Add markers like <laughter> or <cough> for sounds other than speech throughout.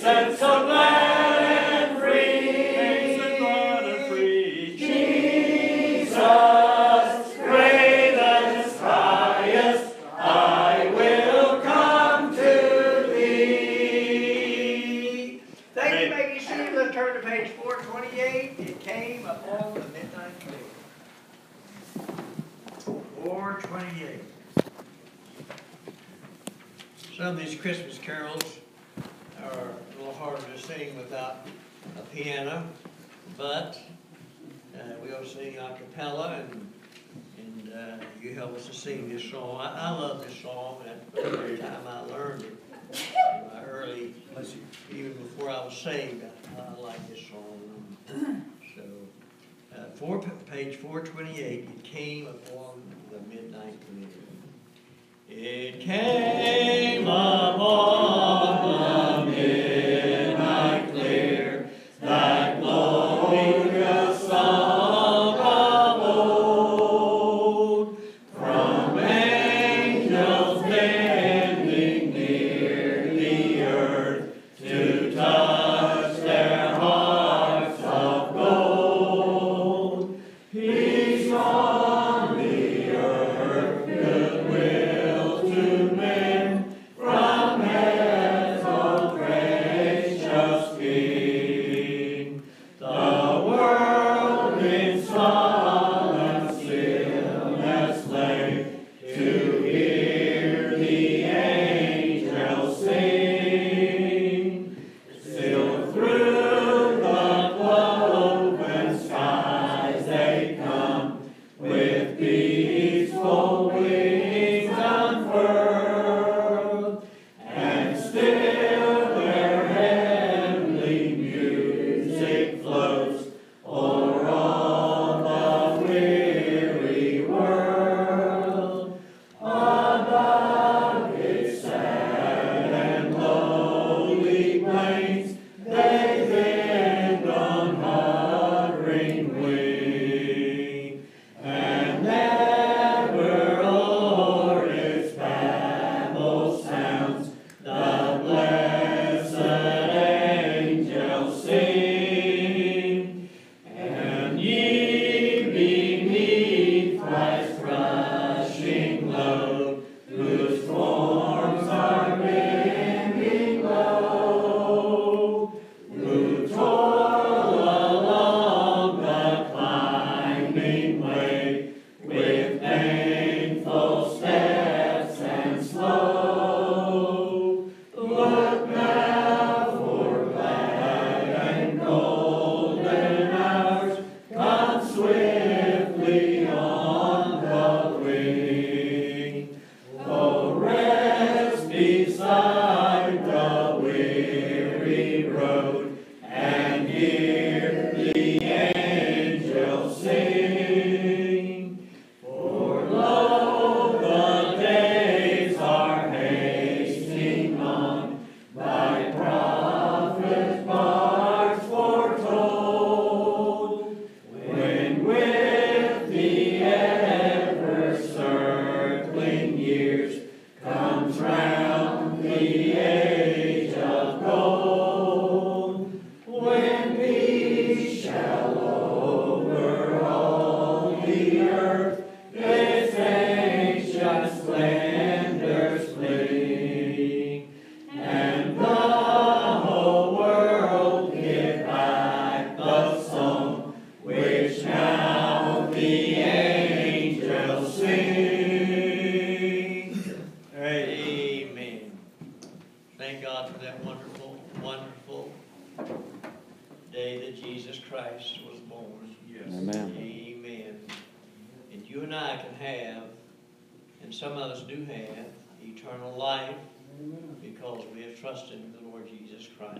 sense song. I, I love this song. and every time I learned it. In my early, even before I was saved, I, I like this song. So, uh, four, page 428, it came upon the midnight clear. It came upon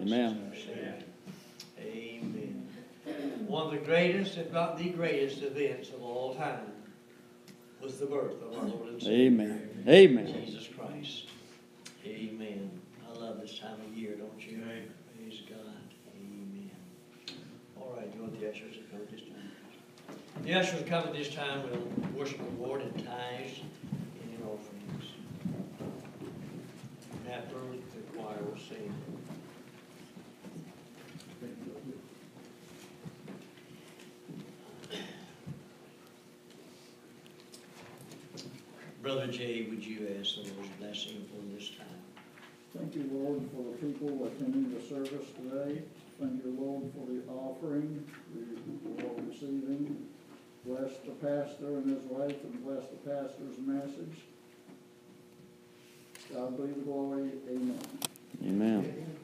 Amen. Amen. Amen. One of the greatest, if not the greatest, events of all time was the birth of our Lord and Savior. Amen. Amen. Jesus Christ. Amen. I love this time of year, don't you? Amen. Praise God. Amen. All right, you want the ushers to come at this time? The ushers come at this time. We'll worship the Lord in tithes and in offerings. And after the choir will sing. Brother Jay, would you ask the Lord's blessing upon this time? Thank you, Lord, for the people attending the service today. Thank you, Lord, for the offering we are receiving. Bless the pastor and his wife, and bless the pastor's message. God be the glory. Amen. Amen.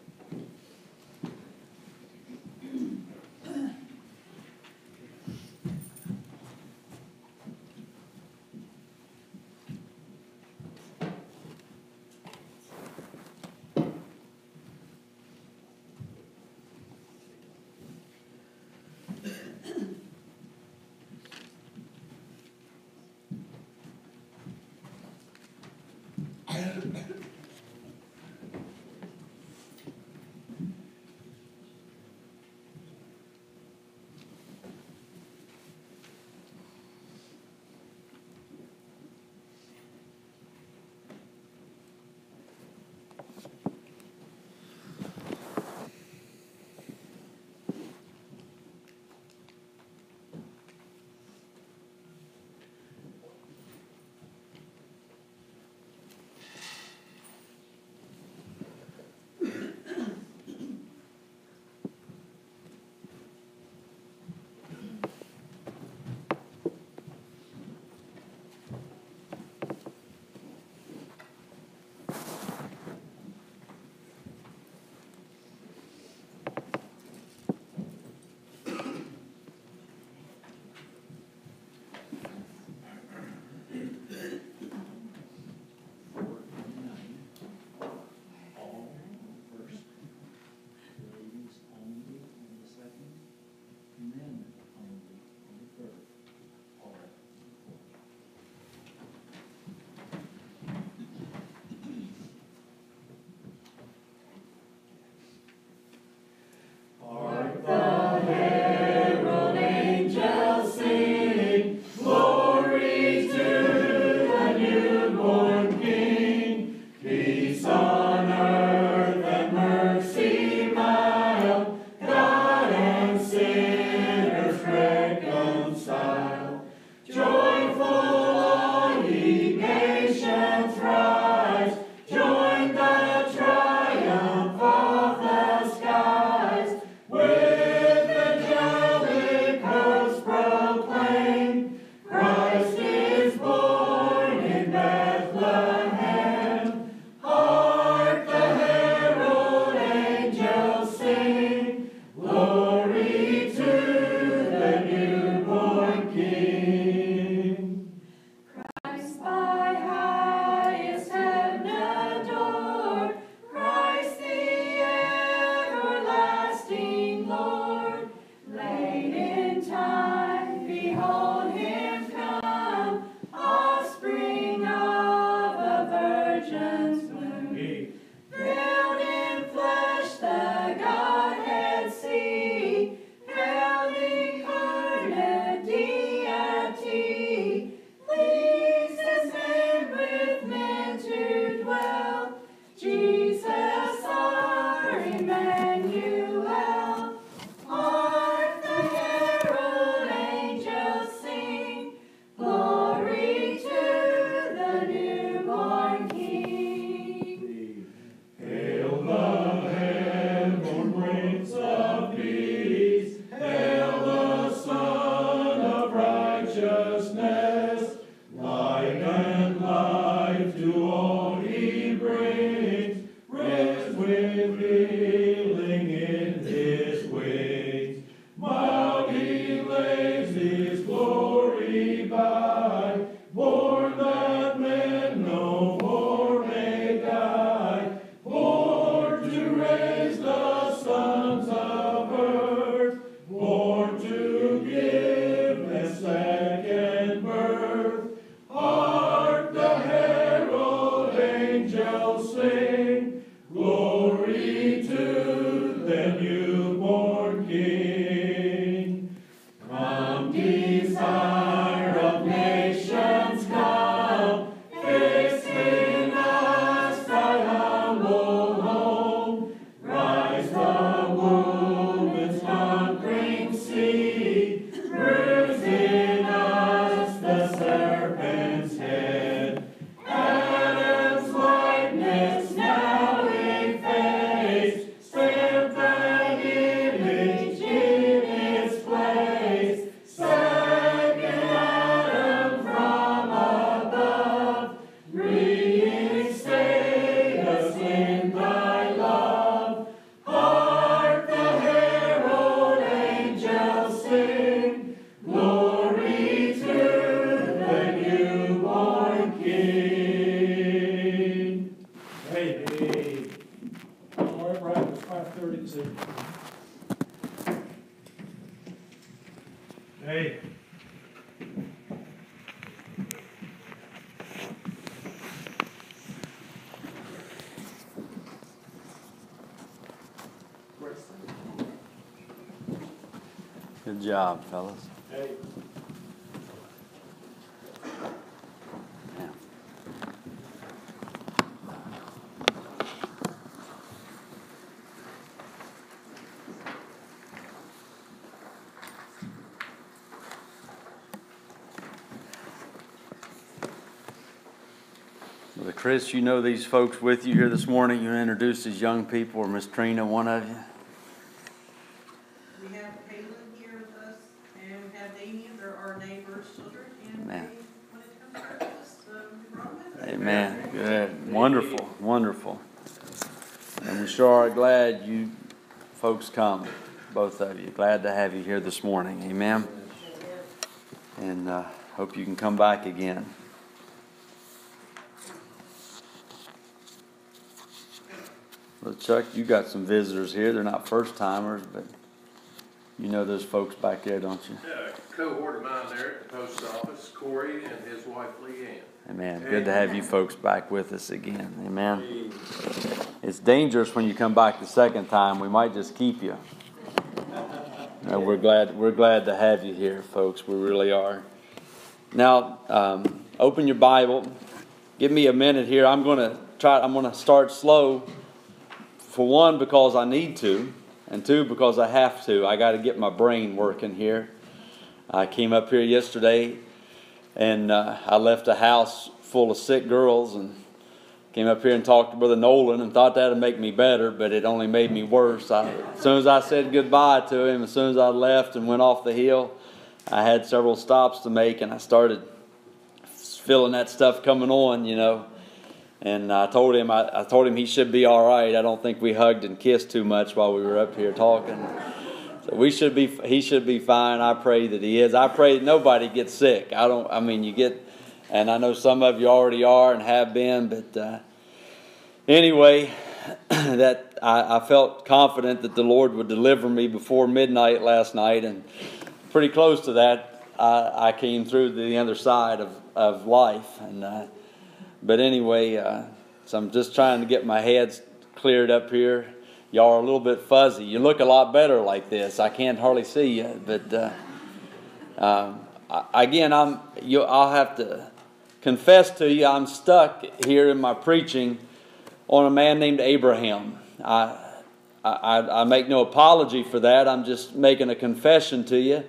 Chris, you know these folks with you here this morning. You introduced these young people, or Miss Trina, one of you. We have Palin here with us, and we have Damien, they're our neighbors' children, and they Amen. wanted to to us, so we brought them with us. Amen. Good. Wonderful. Wonderful. And we sure are glad you folks come, both of you. Glad to have you here this morning. Amen. And uh, hope you can come back again. Chuck, you got some visitors here. They're not first timers, but you know those folks back there, don't you? Yeah, cohort of mine there at the post office, Corey and his wife Leanne. Amen. Good to have you folks back with us again. Amen. It's dangerous when you come back the second time. We might just keep you. <laughs> We're glad we're glad to have you here, folks. We really are. Now, um, open your Bible. Give me a minute here. I'm going to try. I'm going to start slow. For one, because I need to, and two, because I have to. I got to get my brain working here. I came up here yesterday and uh, I left a house full of sick girls and came up here and talked to Brother Nolan and thought that'd make me better, but it only made me worse. I, as soon as I said goodbye to him, as soon as I left and went off the hill, I had several stops to make and I started feeling that stuff coming on, you know. And I told him I, I told him he should be all right. I don't think we hugged and kissed too much while we were up here talking. So we should be he should be fine. I pray that he is. I pray that nobody gets sick. I don't I mean you get and I know some of you already are and have been, but uh, anyway, <clears throat> that I, I felt confident that the Lord would deliver me before midnight last night, and pretty close to that, I, I came through the other side of, of life. And uh, but anyway, uh, so I'm just trying to get my head cleared up here. Y'all are a little bit fuzzy. You look a lot better like this. I can't hardly see you, but uh, um, I, again, I'm. You, I'll have to confess to you. I'm stuck here in my preaching on a man named Abraham. I, I, I make no apology for that. I'm just making a confession to you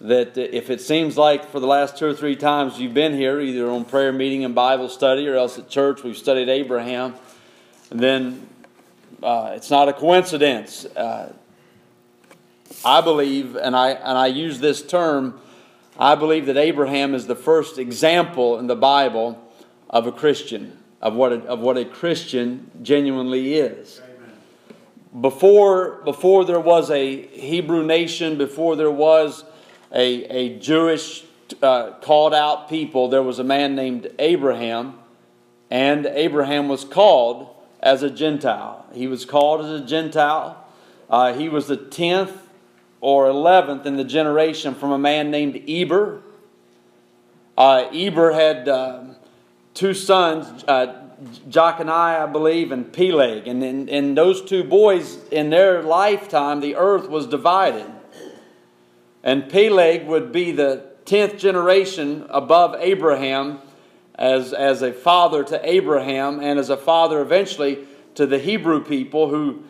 that if it seems like for the last two or three times you've been here, either on prayer meeting and Bible study or else at church, we've studied Abraham, then uh, it's not a coincidence. Uh, I believe, and I, and I use this term, I believe that Abraham is the first example in the Bible of a Christian, of what a, of what a Christian genuinely is. Before, before there was a Hebrew nation, before there was a, a Jewish uh, called out people, there was a man named Abraham, and Abraham was called as a Gentile. He was called as a Gentile. Uh, he was the 10th or 11th in the generation from a man named Eber. Uh, Eber had uh, two sons, uh, Jeconiah, I believe, and Peleg. And in, in those two boys, in their lifetime, the earth was divided. And Peleg would be the 10th generation above Abraham as, as a father to Abraham and as a father eventually to the Hebrew people who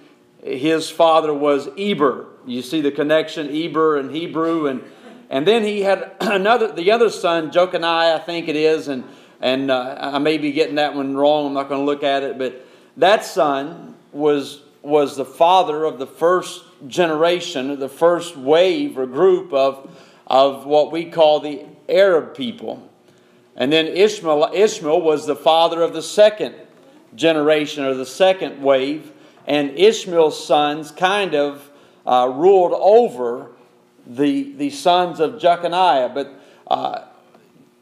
his father was Eber. You see the connection, Eber and Hebrew. And, and then he had <clears throat> another, the other son, Jeconiah, I think it is, and, and uh, I may be getting that one wrong. I'm not going to look at it. But that son was, was the father of the first generation, the first wave or group of, of what we call the Arab people. And then Ishmael, Ishmael was the father of the second generation or the second wave. And Ishmael's sons kind of uh, ruled over the, the sons of Jeconiah. But uh,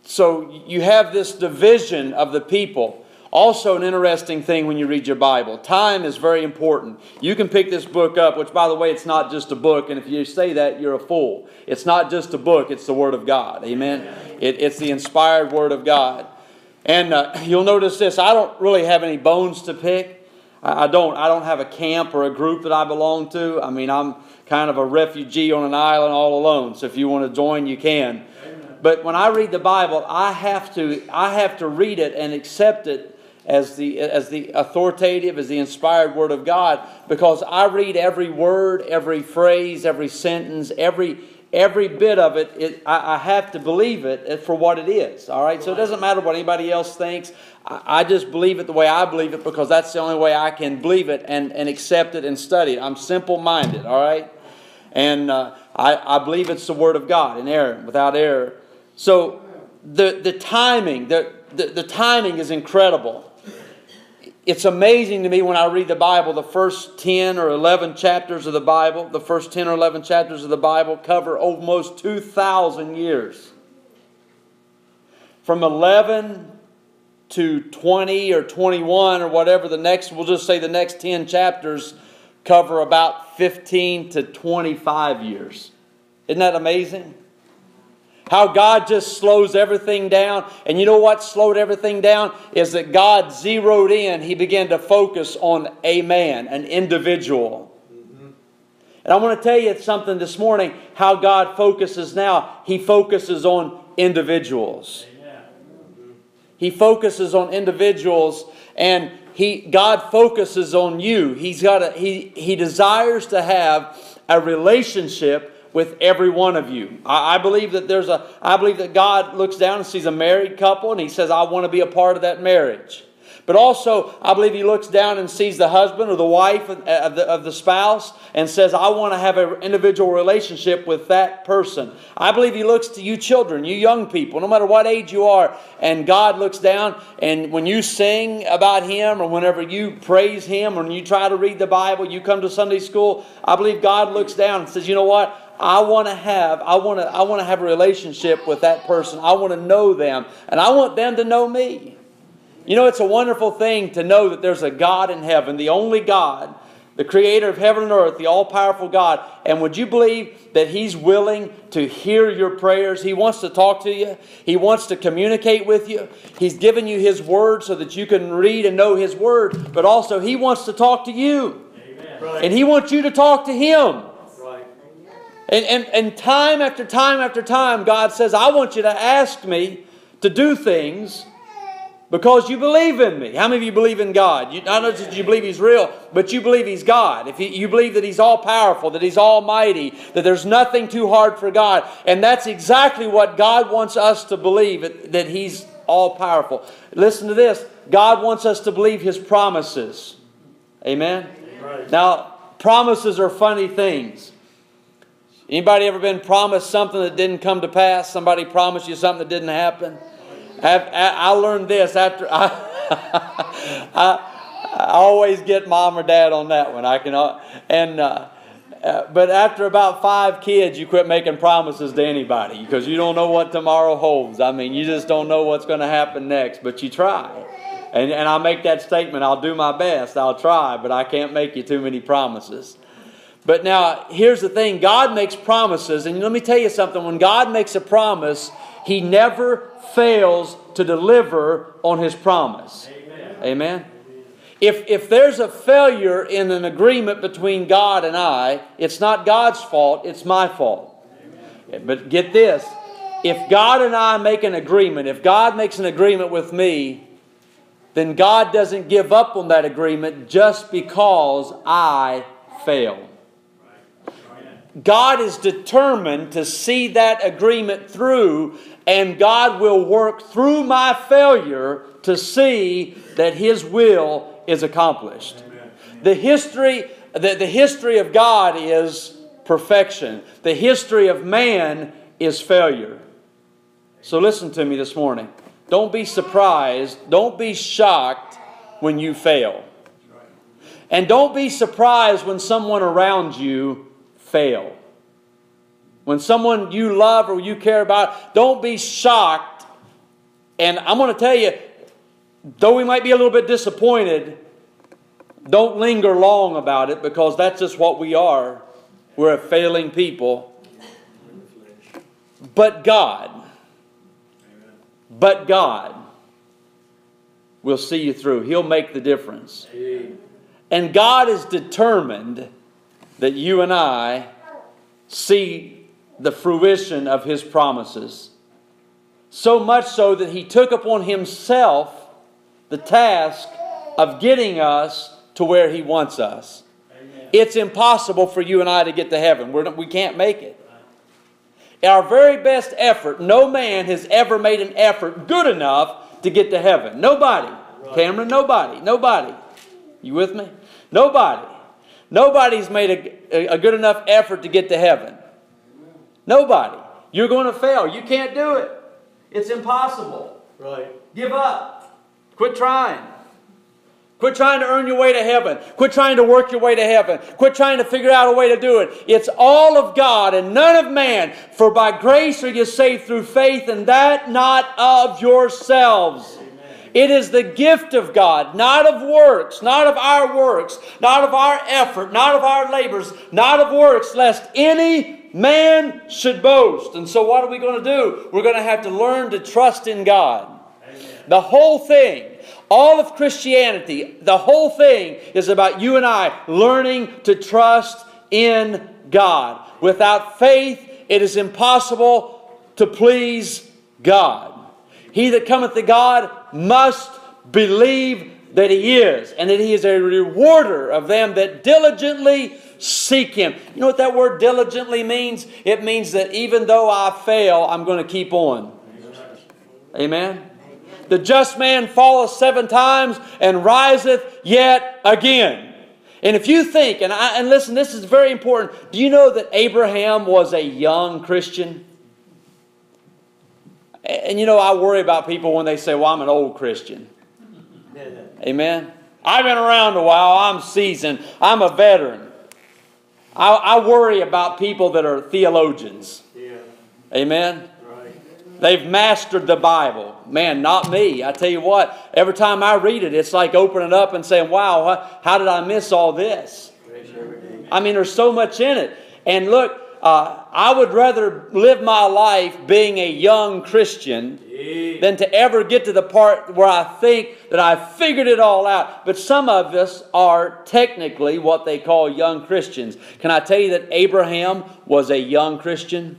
so you have this division of the people. Also, an interesting thing when you read your Bible time is very important. You can pick this book up, which, by the way, it's not just a book, and if you say that, you're a fool. It's not just a book, it's the Word of God. Amen? It, it's the inspired Word of God. And uh, <laughs> you'll notice this I don't really have any bones to pick. I, I don't. I don't have a camp or a group that I belong to. I mean, I'm kind of a refugee on an island all alone. So if you want to join, you can. But when I read the Bible, I have to I have to read it and accept it as the as the authoritative, as the inspired word of God, because I read every word, every phrase, every sentence, every every bit of it, it I, I, have to believe it for what it is. All right, so it doesn't matter what anybody else thinks. I, I, just believe it the way I believe it because that's the only way I can believe it and, and accept it and study it. I'm simple minded. All right, and uh, I, I believe it's the word of God, inerrant, without error. So the the timing, the, the, the timing is incredible it's amazing to me when I read the Bible, the first 10 or 11 chapters of the Bible, the first 10 or 11 chapters of the Bible cover almost 2,000 years. From 11 to 20 or 21 or whatever the next, we'll just say the next 10 chapters cover about 15 to 25 years. Isn't that amazing? How God just slows everything down. And you know what slowed everything down? Is that God zeroed in, He began to focus on a man, an individual. And I want to tell you something this morning how God focuses now. He focuses on individuals. He focuses on individuals and he God focuses on you. He's got a, he he desires to have a relationship with every one of you. I, I, believe that there's a I believe that God looks down and sees a married couple and he says, I want to be a part of that marriage. But also, I believe he looks down and sees the husband or the wife uh, of the, of the spouse and says, I want to have an individual relationship with that person. I believe he looks to you children, you young people, no matter what age you are, and God looks down and when you sing about him or whenever you praise him or when you try to read the Bible, you come to Sunday school, I believe God looks down and says, you know what? I want to have I want to I want to have a relationship with that person. I want to know them and I want them to know me. You know it's a wonderful thing to know that there's a God in heaven, the only God, the creator of heaven and earth, the all-powerful God. And would you believe that he's willing to hear your prayers? He wants to talk to you. He wants to communicate with you. He's given you his word so that you can read and know his word, but also he wants to talk to you. Amen. And he wants you to talk to him. And, and, and time after time after time, God says, I want you to ask me to do things because you believe in me. How many of you believe in God? You, not just you believe He's real, but you believe He's God. If he, you believe that He's all powerful, that He's almighty, that there's nothing too hard for God. And that's exactly what God wants us to believe, that He's all powerful. Listen to this God wants us to believe His promises. Amen? Right. Now, promises are funny things. Anybody ever been promised something that didn't come to pass? Somebody promised you something that didn't happen? I learned this after <laughs> I, I, I always get mom or dad on that one. I can, and uh, uh, but after about five kids, you quit making promises to anybody because you don't know what tomorrow holds. I mean, you just don't know what's going to happen next, but you try. And, and I make that statement I'll do my best, I'll try, but I can't make you too many promises. But now, here's the thing God makes promises, and let me tell you something. When God makes a promise, He never fails to deliver on His promise. Amen. Amen. If, if there's a failure in an agreement between God and I, it's not God's fault, it's my fault. Amen. But get this if God and I make an agreement, if God makes an agreement with me, then God doesn't give up on that agreement just because I fail. God is determined to see that agreement through, and God will work through my failure to see that His will is accomplished. Amen. The history, the, the history of God is perfection. The history of man is failure. So listen to me this morning. Don't be surprised. Don't be shocked when you fail. And don't be surprised when someone around you fail. When someone you love or you care about, don't be shocked. And I'm going to tell you, though we might be a little bit disappointed, don't linger long about it because that's just what we are. We're a failing people. But God, but God will see you through. He'll make the difference. And God is determined that you and I see the fruition of His promises. So much so that He took upon Himself the task of getting us to where He wants us. It's impossible for you and I to get to heaven. We're, we can't make it. Our very best effort, no man has ever made an effort good enough to get to heaven. Nobody. Cameron, nobody. Nobody. You with me? Nobody. Nobody's made a, a, good enough effort to get to heaven. Nobody. You're going to fail. You can't do it. It's impossible. Right. Give up. Quit trying. Quit trying to earn your way to heaven. Quit trying to work your way to heaven. Quit trying to figure out a way to do it. It's all of God and none of man. For by grace are you saved through faith, and that not of yourselves. It is the gift of God, not of works, not of our works, not of our effort, not of our labors, not of works, lest any man should boast. And so, what are we going to do? We're going to have to learn to trust in God. The whole thing, all of Christianity, the whole thing is about you and I learning to trust in God. Without faith, it is impossible to please God. He that cometh to God must believe that He is, and that He is a rewarder of them that diligently seek Him. You know what that word diligently means? It means that even though I fail, I'm going to keep on. Amen. The just man falleth seven times and riseth yet again. And if you think, and, I, and listen, this is very important. Do you know that Abraham was a young Christian? And you know, I worry about people when they say, well, I'm an old Christian. <laughs> Amen. I've been around a while. I'm seasoned. I'm a veteran. I, I worry about people that are theologians. Yeah. Amen. Right. They've mastered the Bible. Man, not me. I tell you what, every time I read it, it's like opening up and saying, wow, how- how did I miss all this? I mean, there's so much in it. And look, uh, I would rather live my life being a young Christian than to ever get to the part where I think that I've figured it all out. But some of us are technically what they call young Christians. Can I tell you that Abraham was a young Christian?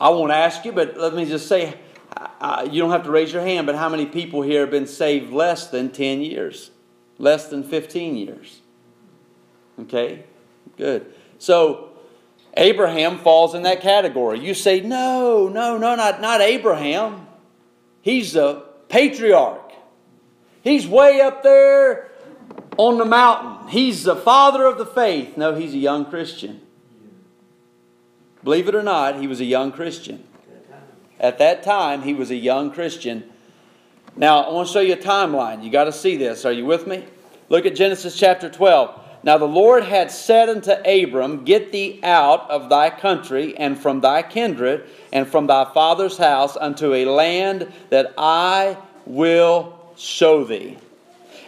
I won't ask you, but let me just say uh, you don't have to raise your hand, but how many people here have been saved less than 10 years? Less than 15 years? Okay, good. So, Abraham falls in that category. You say, no, no, no, not, not Abraham. He's a patriarch. He's way up there on the mountain. He's the father of the faith. No, he's a young Christian. Believe it or not, he was a young Christian. At that time, he was a young Christian. Now, I want to show you a timeline. You got to see this. Are you with me? Look at Genesis chapter 12. Now, the Lord had said unto Abram, Get thee out of thy country, and from thy kindred, and from thy father's house, unto a land that I will show thee.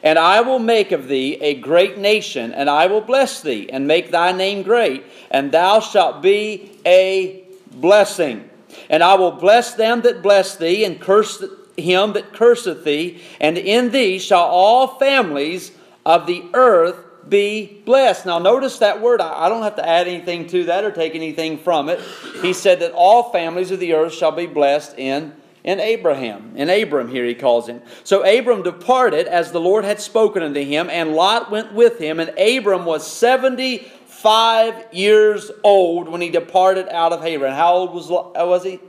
And I will make of thee a great nation, and I will bless thee, and make thy name great, and thou shalt be a blessing. And I will bless them that bless thee, and curse him that curseth thee, and in thee shall all families of the earth be blessed. Now, notice that word. I don't have to add anything to that or take anything from it. He said that all families of the earth shall be blessed in in Abraham. In Abram, here he calls him. So Abram departed as the Lord had spoken unto him, and Lot went with him. And Abram was 75 years old when he departed out of Haran. How old was, uh, was he?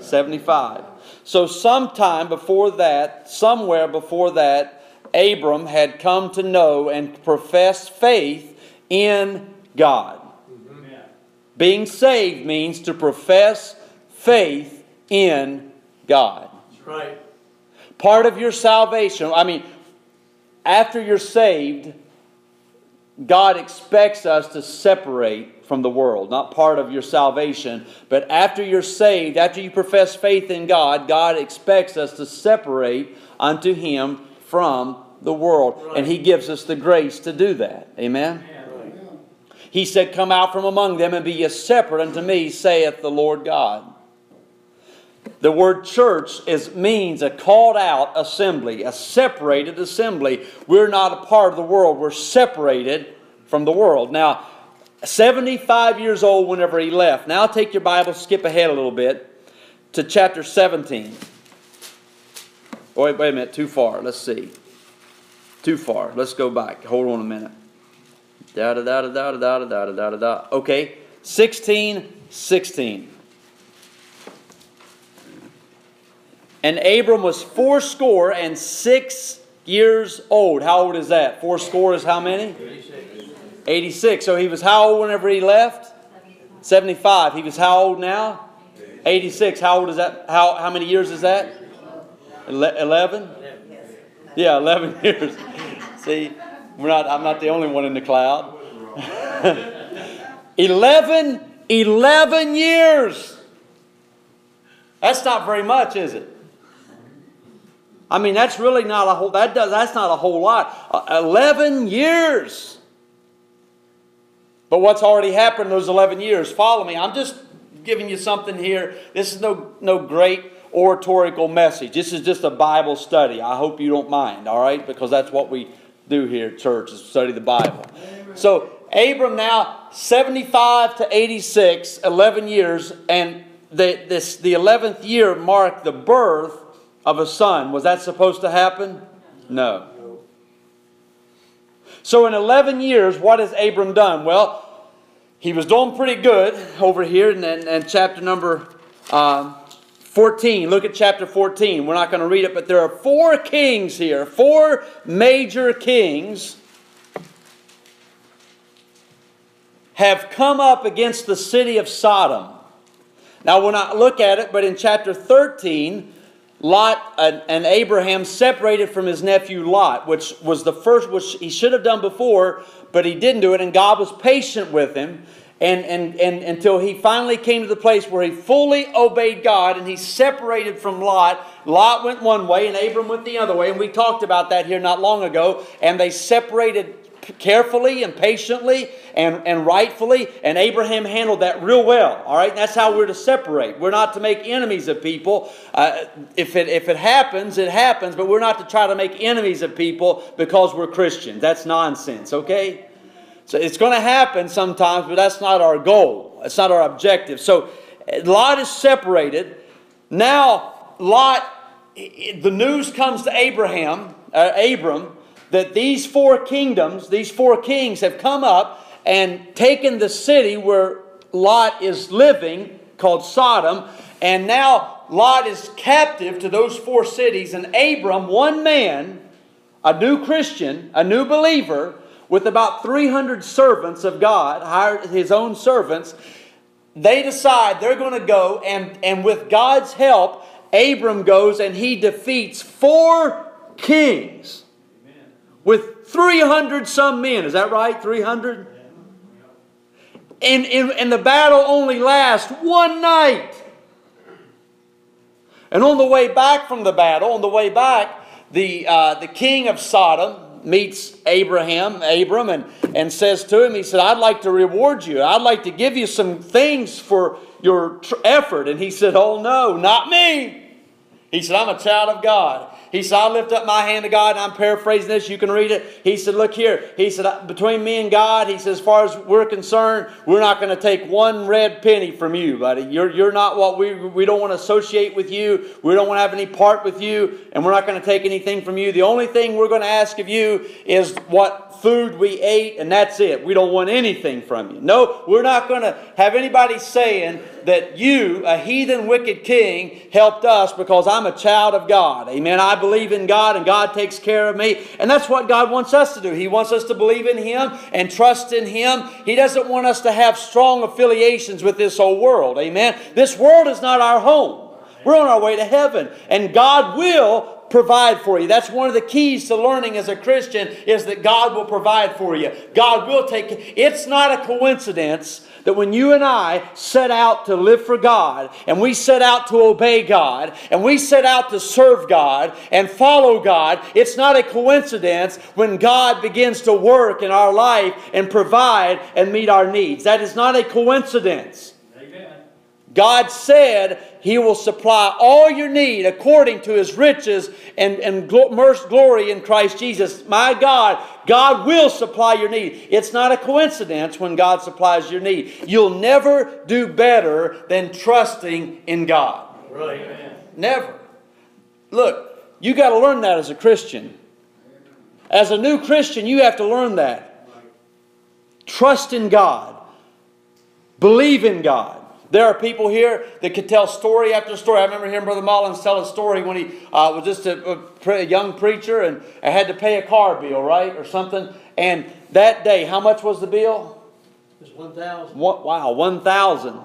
75. So, sometime before that, somewhere before that, Abram had come to know and profess faith in God. Being saved means to profess faith in God. That's right. Part of your salvation, I mean, after you're saved, God expects us to separate from the world, not part of your salvation, but after you're saved, after you profess faith in God, God expects us to separate unto Him from the world. And He gives us the grace to do that. Amen? He said, Come out from among them and be ye separate unto me, saith the Lord God. The word church is, means a called out assembly, a separated assembly. We're not a part of the world, we're separated from the world. Now, 75 years old whenever he left. Now take your Bible, skip ahead a little bit to chapter 17. Wait, wait a minute, too far. Let's see. Too far. Let's go back. Hold on a minute. Da da da da da da da da da da. Okay, 16, 16. And Abram was fourscore and six years old. How old is that? Fourscore is how many? 86. So he was how old whenever he left? 75. He was how old now? 86. How old is that? How, how many years is that? 11? Yeah, 11 <laughs> years. See, we're not, I'm not the only one in the cloud. <laughs> 11, 11 years. That's not very much, is it? I mean, that's really not a whole, that does, that's not a whole lot. Uh, 11 years. But what's already happened those 11 years? Follow me. I'm just giving you something here. This is no, no great oratorical message. This is just a Bible study. I hope you don't mind, all right? Because that's what we do here at church is study the Bible. So Abram now 75 to 86, 11 years, and the, this, the 11th year marked the birth of a son. Was that supposed to happen? No. So in 11 years, what has Abram done? Well, he was doing pretty good over here in, in, in chapter number um, 14. Look at chapter 14. We're not going to read it, but there are four kings here, four major kings have come up against the city of Sodom. Now, we'll not look at it, but in chapter 13, Lot and, Abraham separated from his nephew Lot, which was the first, which he should have done before, but he didn't do it, and God was patient with him. And, and, and until he finally came to the place where he fully obeyed God and he separated from Lot. Lot went one way and Abram went the other way. And we talked about that here not long ago. And they separated carefully and patiently and, and rightfully, and Abraham handled that real well. All right, that's how we're to separate. We're not to make enemies of people. Uh, if it if it happens, it happens, but we're not to try to make enemies of people because we're Christians. That's nonsense. Okay, so it's going to happen sometimes, but that's not our goal. It's not our objective. So Lot is separated. Now Lot, the news comes to Abraham, uh, Abram that these four kingdoms, these four kings have come up and taken the city where Lot is living, called Sodom, and now Lot is captive to those four cities, and Abram, one man, a new Christian, a new believer, with about 300 servants of God, hired his own servants, they decide they're going to go, and, and with God's help, Abram goes and he defeats four kings with 300 some men. Is that right? 300? And, and, and the battle only lasts one night. And on the way back from the battle, on the way back, the, uh, the king of Sodom meets Abraham, Abram, and, and says to him, he said, I'd like to reward you. I'd like to give you some things for your tr- effort. And he said, Oh, no, not me. He said, I'm a child of God. He said, I lift up my hand to God, and I'm paraphrasing this, you can read it. He said, Look here. He said, Between me and God, he said, as far as we're concerned, we're not going to take one red penny from you, buddy. You're, you're not what we, we don't want to associate with you. We don't want to have any part with you, and we're not going to take anything from you. The only thing we're going to ask of you is what food we ate, and that's it. We don't want anything from you. No, we're not going to have anybody saying that you, a heathen, wicked king, helped us because I'm a child of God. Amen. I believe in God and God takes care of me. And that's what God wants us to do. He wants us to believe in Him and trust in Him. He doesn't want us to have strong affiliations with this whole world. Amen. This world is not our home. We're on our way to heaven. And God will provide for you. That's one of the keys to learning as a Christian is that God will provide for you. God will take it's not a coincidence that when you and I set out to live for God, and we set out to obey God, and we set out to serve God and follow God, it's not a coincidence when God begins to work in our life and provide and meet our needs. That is not a coincidence. Amen. God said He will supply all your need according to His riches and, and glory in Christ Jesus. My God, God will supply your need. It's not a coincidence when God supplies your need. You'll never do better than trusting in God. Right. Never. Look, you got to learn that as a Christian. As a new Christian, you have to learn that. Trust in God. Believe in God. There are people here that could tell story after story. I remember hearing Brother Mullins tell a story when he uh, was just a, a young preacher and had to pay a car bill, right, or something. And that day, how much was the bill? It's one thousand. Wow, one thousand.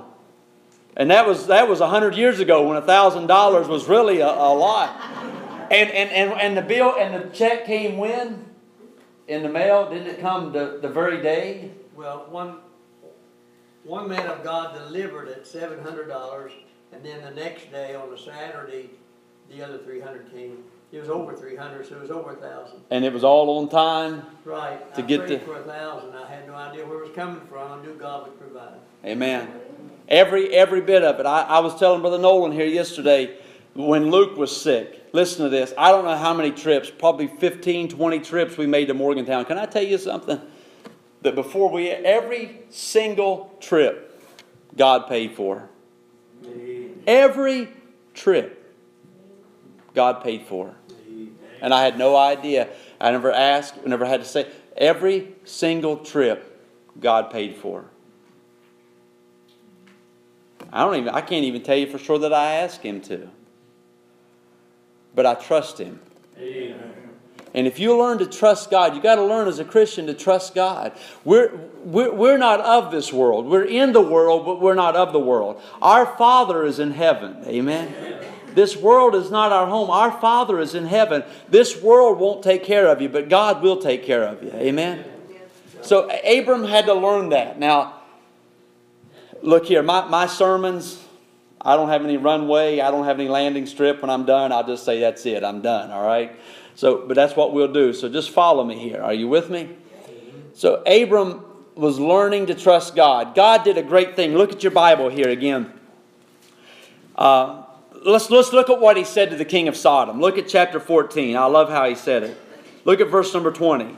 And that was that was a hundred years ago when a thousand dollars was really a, a lot. And, and and and the bill and the check came when? In the mail? Didn't it come the, the very day? Well, one, one man of God delivered at seven hundred dollars, and then the next day on a Saturday, the other three hundred came. It was over three hundred, so it was over a thousand. And it was all on time. Right. To I get prayed the- for a thousand. I had no idea where it was coming from. I knew God would provide. Amen. Every every bit of it. I, I was telling Brother Nolan here yesterday when Luke was sick. Listen to this. I don't know how many trips, probably 15, 20 trips we made to Morgantown. Can I tell you something? That before we every single trip, God paid for. Every trip, God paid for. And I had no idea. I never asked, never had to say. Every single trip, God paid for. I don't even I can't even tell you for sure that I asked him to. But I trust him. And if you learn to trust God, you got to learn as a Christian to trust God. We're, we're, we're not of this world. We're in the world, but we're not of the world. Our Father is in heaven. Amen. This world is not our home. Our Father is in heaven. This world won't take care of you, but God will take care of you. Amen. So Abram had to learn that. Now, look here, my, my sermons, I don't have any runway, I don't have any landing strip. When I'm done, I'll just say that's it, I'm done, all right? So, but that's what we'll do. So just follow me here. Are you with me? So Abram was learning to trust God. God did a great thing. Look at your Bible here again. Uh, let's, let's look at what he said to the king of Sodom. Look at chapter 14. I love how he said it. Look at verse number 20.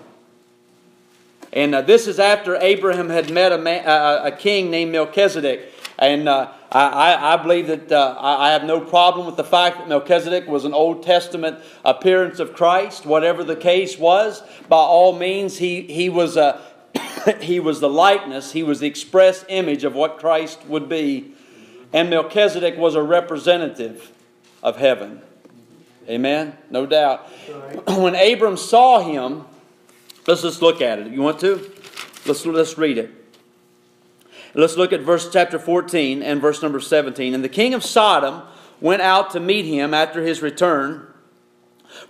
And uh, this is after Abraham had met a, man, uh, a king named Melchizedek. And uh, I, I believe that uh, I have no problem with the fact that Melchizedek was an Old Testament appearance of Christ. Whatever the case was, by all means, he, he, was, a, <coughs> he was the likeness, he was the express image of what Christ would be. And Melchizedek was a representative of heaven. Amen? No doubt. <clears throat> When Abram saw him, let's just look at it. You want to? Let's, let's read it. Let's look at verse chapter 14 and verse number 17. And the king of Sodom went out to meet him after his return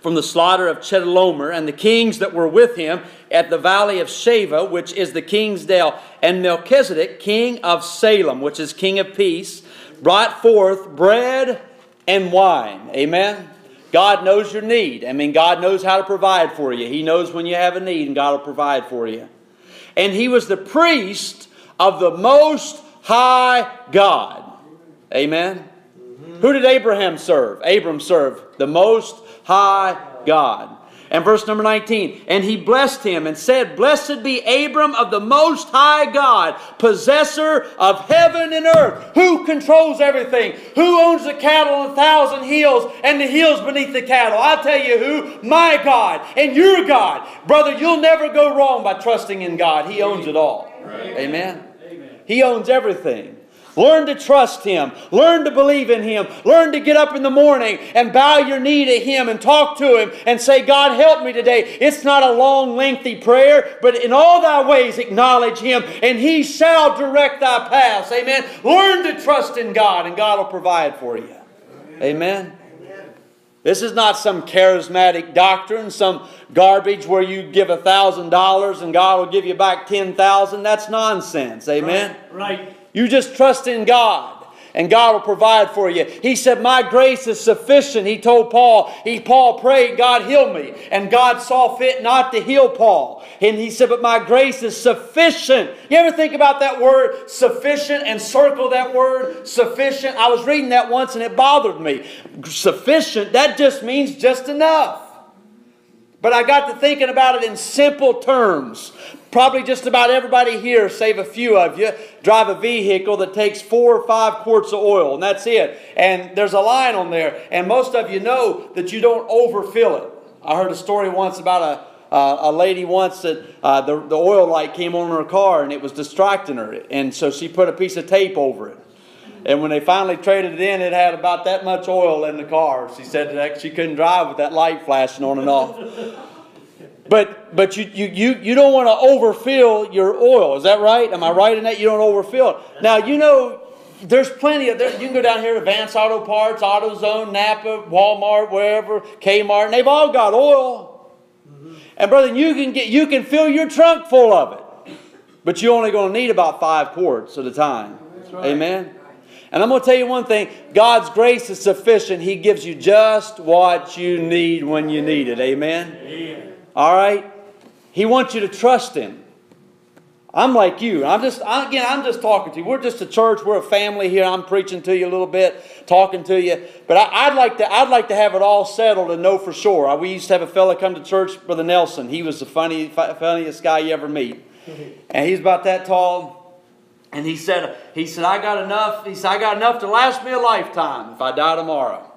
from the slaughter of Chedorlaomer, and the kings that were with him at the valley of Shaveh, which is the king's dale, and Melchizedek, king of Salem, which is king of peace, brought forth bread and wine. Amen. God knows your need. I mean, God knows how to provide for you. He knows when you have a need, and God will provide for you. And he was the priest of the Most High God. Amen. Who did Abraham serve? Abram served the Most High God. And verse number 19, and he blessed him and said, Blessed be Abram of the Most High God, possessor of heaven and earth. Who controls everything? Who owns the cattle on a thousand hills and the hills beneath the cattle? I'll tell you who. My God and your God. Brother, you'll never go wrong by trusting in God. He owns it all. Amen. He owns everything. Learn to trust Him. Learn to believe in Him. Learn to get up in the morning and bow your knee to Him and talk to Him and say, God, help me today. It's not a long, lengthy prayer, but in all thy ways acknowledge Him, and He shall direct thy paths. Amen. Learn to trust in God, and God will provide for you. Amen. This is not some charismatic doctrine, some garbage where you give a thousand dollars and God will give you back ten thousand. That's nonsense. Amen. Right. You just trust in God. And God will provide for you. He said, My grace is sufficient. He told Paul, he Paul prayed, God heal me. And God saw fit not to heal Paul. And he said, But my grace is sufficient. You ever think about that word sufficient and circle that word sufficient? I was reading that once and it bothered me. Sufficient, that just means just enough. But I got to thinking about it in simple terms. Probably just about everybody here, save a few of you, drive a vehicle that takes four or five quarts of oil, and that's it. And there's a line on there, and most of you know that you don't overfill it. I heard a story once about a, uh, a lady once that uh, the, the oil light came on in her car and it was distracting her, and so she put a piece of tape over it. And when they finally traded it in, it had about that much oil in the car. She said that she couldn't drive with that light flashing on and off. But but you, you, you, you don't want to overfill your oil. Is that right? Am I right in that? You don't overfill it. Now, you know, there's plenty of, there, you can go down here to Advance Auto Parts, AutoZone, Napa, Walmart, wherever, Kmart, and they've all got oil. And brother, you can get, you can fill your trunk full of it. But you're only going to need about five quarts at a time. Amen? And I'm going to tell you one thing God's grace is sufficient. He gives you just what you need when you need it. Amen? Amen. All right? He wants you to trust Him. I'm like you. I'm just, I- again, I'm just talking to you. We're just a church. We're a family here. I'm preaching to you a little bit, talking to you. But I, I'd like to, I'd like to have it all settled and know for sure. I- We used to have a fella come to church, Brother Nelson. He was the funny, funniest guy you ever meet. <laughs> And he's about that tall. And he said, he said, I got enough. He said, I got enough to last me a lifetime if I die tomorrow.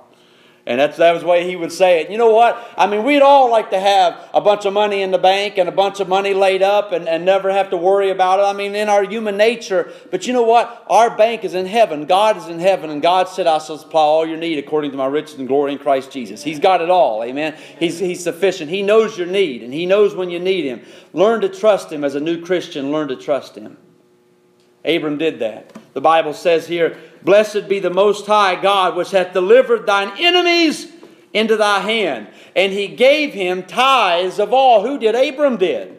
And that's that was the way he would say it. You know what? I mean, we'd all like to have a bunch of money in the bank and a bunch of money laid up and, and never have to worry about it. I mean, in our human nature. But you know what? Our bank is in heaven. God is in heaven. And God said, I shall supply all your need according to my riches and glory in Christ Jesus. He's got it all. Amen. He's, he's sufficient. He knows your need and He knows when you need Him. Learn to trust Him as a new Christian. Learn to trust Him. Abram did that. The Bible says here, Blessed be the Most High God, which hath delivered thine enemies into thy hand. And he gave him tithes of all. Who did? Abram did.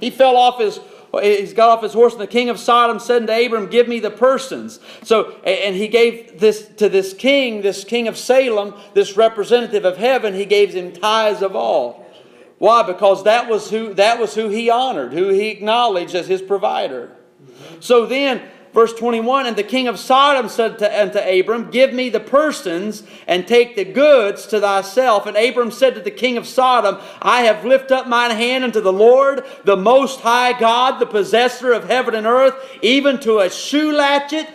He fell off his. He's got off his horse, and the king of Sodom said unto Abram, Give me the persons. So, and he gave this to this king, this king of Salem, this representative of heaven, he gave him tithes of all. Why? Because that was who that was who he honored, who he acknowledged as his provider. Mm-hmm. So then, verse 21 And the king of Sodom said to, unto Abram, Give me the persons and take the goods to thyself. And Abram said to the king of Sodom, I have lifted up mine hand unto the Lord, the most high God, the possessor of heaven and earth, even to a shoe latchet.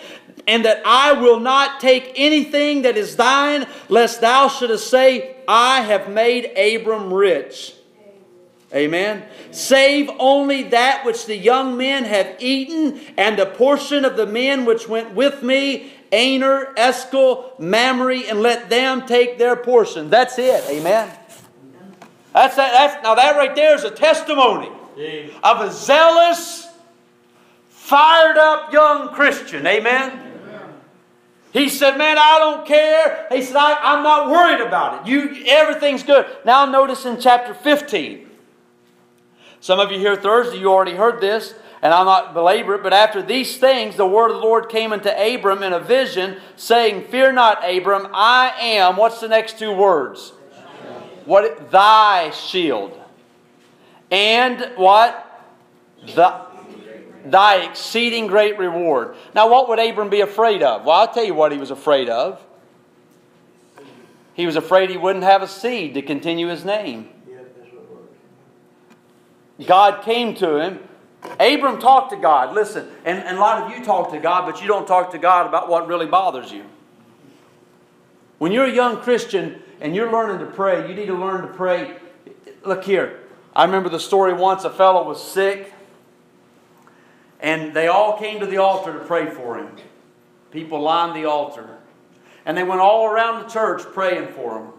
And that I will not take anything that is thine, lest thou shouldest say, I have made Abram rich. Amen. Save only that which the young men have eaten, and the portion of the men which went with me, Aner, Eshcol, Mamre, and let them take their portion. That's it. Amen. That's, that. that's now that right there is a testimony of a zealous, fired up young Christian. Amen. He said, Man, I don't care. He said, I, I'm not worried about it. You everything's good. Now notice in chapter 15. Some of you here Thursday, you already heard this, and I'll not belabor it, but after these things, the word of the Lord came unto Abram in a vision, saying, Fear not, Abram, I am, what's the next two words? What? Thy shield. And what? The, thy exceeding great reward. Now, what would Abram be afraid of? Well, I'll tell you what he was afraid of. He was afraid he wouldn't have a seed to continue his name. God came to him. Abram talked to God. Listen, and, and a lot of you talk to God, but you don't talk to God about what really bothers you. When you're a young Christian and you're learning to pray, you need to learn to pray. Look here. I remember the story once a fellow was sick, and they all came to the altar to pray for him. People lined the altar. And they went all around the church praying for him.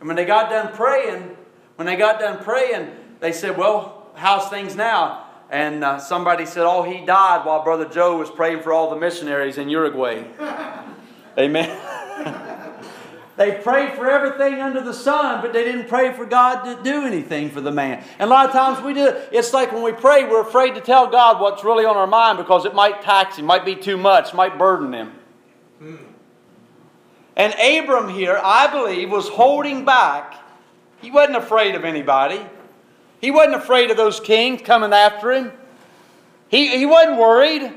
And when they got done praying, when they got done praying, they said, Well, how's things now? And uh, somebody said, Oh, he died while Brother Joe was praying for all the missionaries in Uruguay. <laughs> Amen. <laughs> They prayed for everything under the sun, but they didn't pray for God to do anything for the man. And a lot of times we do. It's like when we pray, we're afraid to tell God what's really on our mind because it might tax him, might be too much, might burden him. And Abram here, I believe, was holding back. He wasn't afraid of anybody. He wasn't afraid of those kings coming after him. He, he wasn't worried.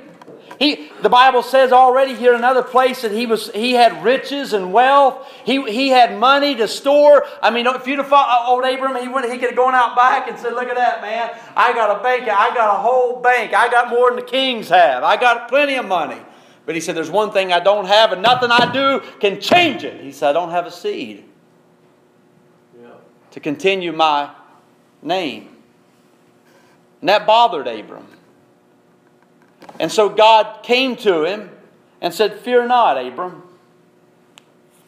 He, the Bible says already here in another place that he, was, he had riches and wealth. He, he had money to store. I mean, if you'd have fought uh, old Abram, he, would, he could have gone out back and said, Look at that, man. I got a bank. I got a whole bank. I got more than the kings have. I got plenty of money. But he said, There's one thing I don't have, and nothing I do can change it. He said, I don't have a seed Yeah. to continue my name. And that bothered Abram. And so God came to him and said, Fear not, Abram.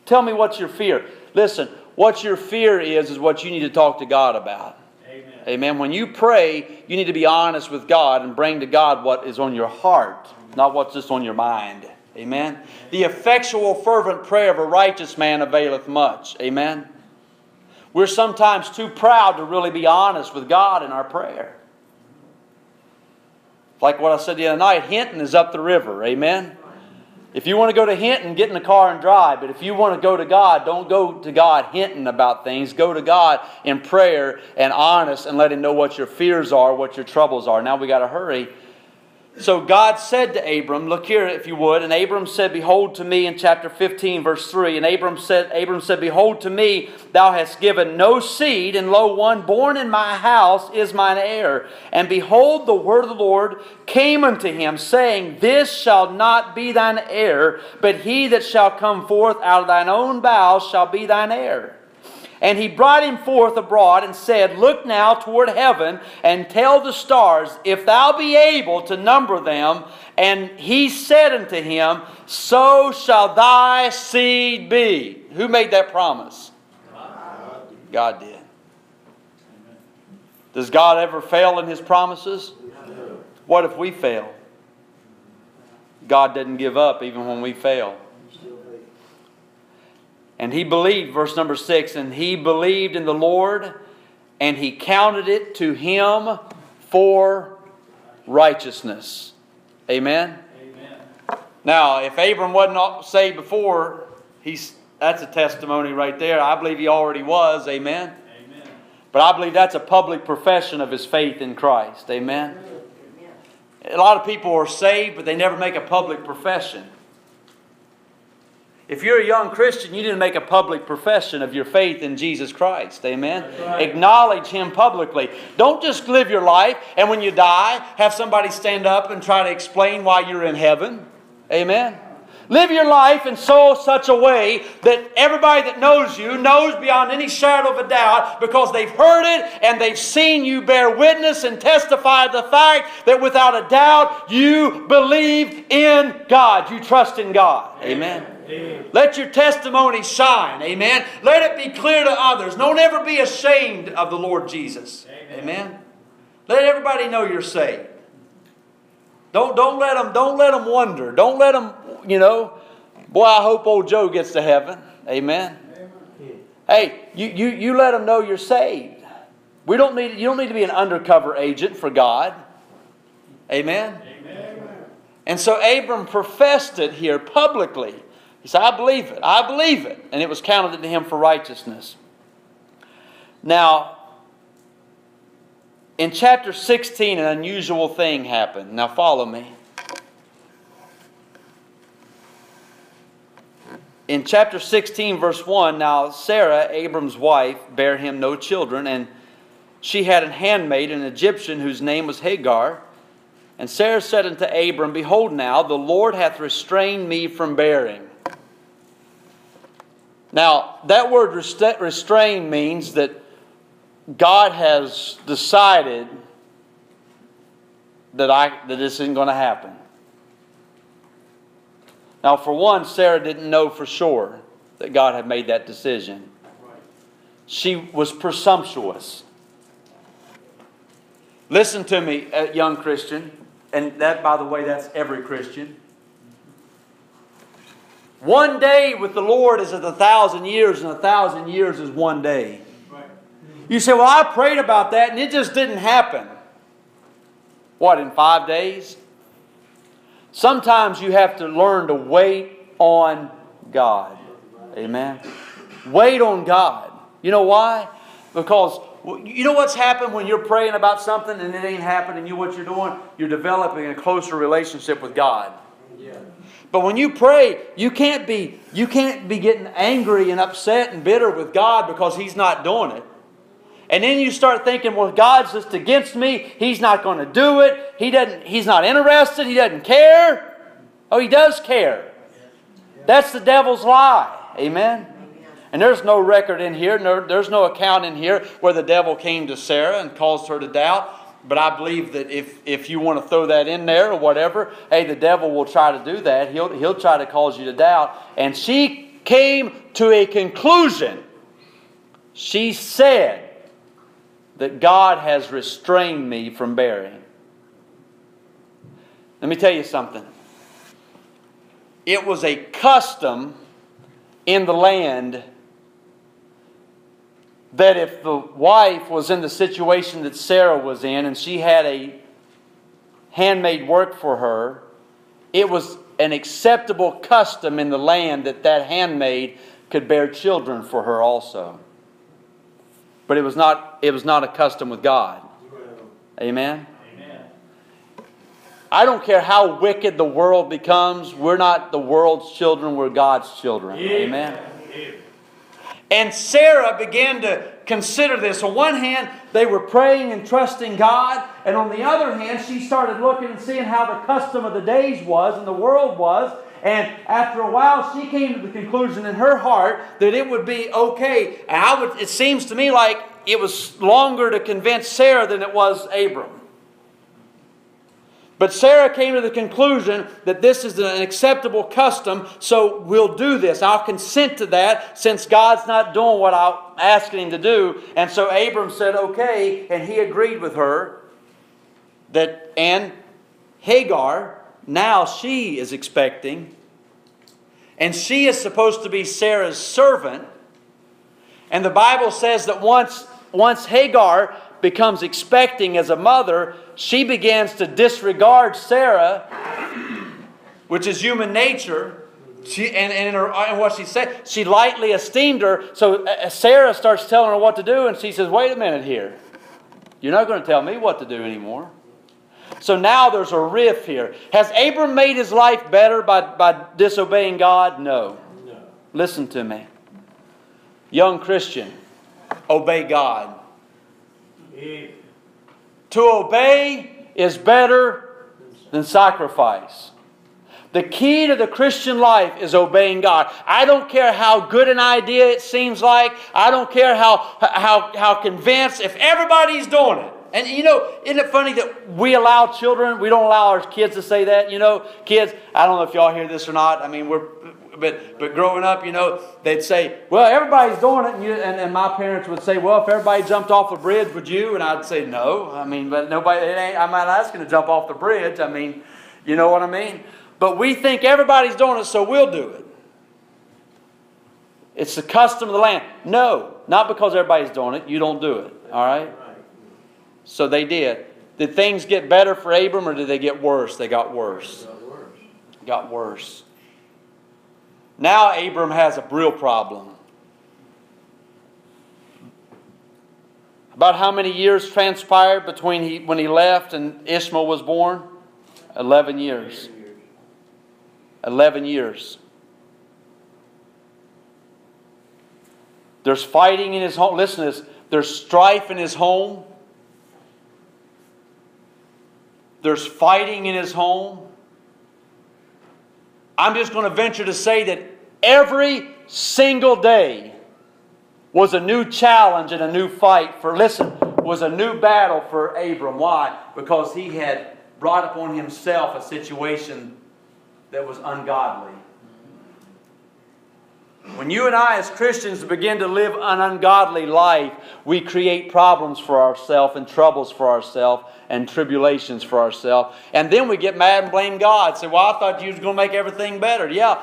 Tell me what's your fear. Listen, what your fear is, is what you need to talk to God about. Amen. Amen. When you pray, you need to be honest with God and bring to God what is on your heart, not what's just on your mind. Amen. The effectual, fervent prayer of a righteous man availeth much. Amen. We're sometimes too proud to really be honest with God in our prayer. Like what I said the other night, Hinton is up the river. Amen. If you want to go to Hinton, get in the car and drive. But if you want to go to God, don't go to God hinting about things. Go to God in prayer and honest and let Him know what your fears are, what your troubles are. Now we got to hurry. So God said to Abram, look here if you would, and Abram said, Behold to me in chapter 15, verse 3. And Abram said, Abram said, Behold to me, thou hast given no seed, and lo, one born in my house is mine heir. And behold, the word of the Lord came unto him, saying, This shall not be thine heir, but he that shall come forth out of thine own bowels shall be thine heir. And he brought him forth abroad and said, Look now toward heaven and tell the stars, if thou be able to number them. And he said unto him, So shall thy seed be. Who made that promise? God did. Does God ever fail in his promises? What if we fail? God doesn't give up even when we fail. And he believed, verse number six, and he believed in the Lord, and he counted it to him for righteousness. Amen? Amen. Now, if Abram wasn't saved before, he's, that's a testimony right there. I believe he already was. Amen? Amen. But I believe that's a public profession of his faith in Christ. Amen? A lot of people are saved, but they never make a public profession. If you're a young Christian, you need to make a public profession of your faith in Jesus Christ. Amen? Acknowledge Him publicly. Don't just live your life and when you die, have somebody stand up and try to explain why you're in heaven. Amen? Live your life in so such a way that everybody that knows you knows beyond any shadow of a doubt because they've heard it and they've seen you bear witness and testify the fact that without a doubt you believe in God. You trust in God. Amen. Let your testimony shine. Amen. Let it be clear to others. Don't ever be ashamed of the Lord Jesus. Amen. Let everybody know you're saved. Don't, don't let them don't let them wonder. Don't let them, you know, boy, I hope old Joe gets to heaven. Amen. Hey, you, you, you let them know you're saved. We don't need you don't need to be an undercover agent for God. Amen. And so Abram professed it here publicly. He said, I believe it. I believe it. And it was counted to him for righteousness. Now, in chapter 16, an unusual thing happened. Now, follow me. In chapter 16, verse 1, now Sarah, Abram's wife, bare him no children, and she had an handmaid, an Egyptian, whose name was Hagar. And Sarah said unto Abram, Behold, now the Lord hath restrained me from bearing. Now, that word restrain means that God has decided that, I, that this isn't going to happen. Now, for one, Sarah didn't know for sure that God had made that decision. She was presumptuous. Listen to me, uh, young Christian, and that, by the way, that's every Christian. One day with the Lord is as a thousand years, and a thousand years is one day. You say, Well, I prayed about that and it just didn't happen. What, in five days? Sometimes you have to learn to wait on God. Amen. Wait on God. You know why? Because you know what's happened when you're praying about something and it ain't happening, you what you're doing? You're developing a closer relationship with God. But when you pray, you can't be you can't be getting angry and upset and bitter with God because he's not doing it. And then you start thinking, well, God's just against me. He's not going to do it. He doesn't, he's not interested. He doesn't care. Oh, he does care. That's the devil's lie. Amen. And there's no record in here, no, there's no account in here where the devil came to Sarah and caused her to doubt. But I believe that if, if you want to throw that in there or whatever, hey, the devil will try to do that. He'll, he'll try to cause you to doubt. And she came to a conclusion. She said, that God has restrained me from bearing. Let me tell you something. It was a custom in the land that if the wife was in the situation that Sarah was in and she had a handmaid work for her, it was an acceptable custom in the land that that handmaid could bear children for her also. But it was not, it was not a custom with God. Amen? Amen. I don't care how wicked the world becomes, we're not the world's children, we're God's children. Amen? And Sarah began to consider this. On one hand, they were praying and trusting God, and on the other hand, she started looking and seeing how the custom of the days was and the world was. And after a while, she came to the conclusion in her heart that it would be okay. And I would, it seems to me like it was longer to convince Sarah than it was Abram. But Sarah came to the conclusion that this is an acceptable custom, so we'll do this. I'll consent to that since God's not doing what I'm asking him to do. And so Abram said, okay, and he agreed with her that, and Hagar, now she is expecting, and she is supposed to be Sarah's servant. And the Bible says that once, once Hagar becomes expecting as a mother, she begins to disregard Sarah, which is human nature. She, and, and, her, and what she said, she lightly esteemed her. So uh, Sarah starts telling her what to do, and she says, Wait a minute here. You're not going to tell me what to do anymore. So now there's a rift here. Has Abram made his life better by, by disobeying God? No. No. Listen to me. Young Christian, obey God. To obey is better than sacrifice. The key to the Christian life is obeying God. I don't care how good an idea it seems like. I don't care how, how, how convinced. If everybody's doing it, and you know, isn't it funny that we allow children, we don't allow our kids to say that? You know, kids, I don't know if y'all hear this or not. I mean, we're, but, but growing up, you know, they'd say, well, everybody's doing it. And, you, and, and my parents would say, well, if everybody jumped off a bridge, would you? And I'd say, no. I mean, but nobody, it ain't, I'm not asking to jump off the bridge. I mean, you know what I mean? But we think everybody's doing it, so we'll do it. It's the custom of the land. No, not because everybody's doing it. You don't do it. All right? So they did. Did things get better for Abram or did they get worse? They got worse. Got worse. Now Abram has a real problem. About how many years transpired between he, when he left and Ishmael was born? 11 years. 11 years. There's fighting in his home. Listen to this. There's strife in his home. There's fighting in his home. I'm just going to venture to say that every single day was a new challenge and a new fight for, listen, was a new battle for Abram. Why? Because he had brought upon himself a situation that was ungodly. When you and I, as Christians, begin to live an ungodly life, we create problems for ourselves and troubles for ourselves and tribulations for ourselves. And then we get mad and blame God. Say, Well, I thought you was going to make everything better. Yeah.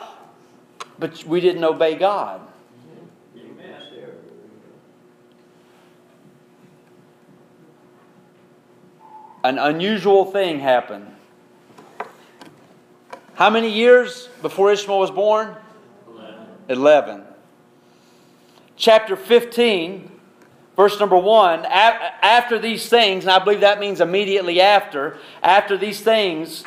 but we didn't obey God. An unusual thing happened. How many years before Ishmael was born? 11. Chapter 15, verse number 1. After these things, and I believe that means immediately after, after these things,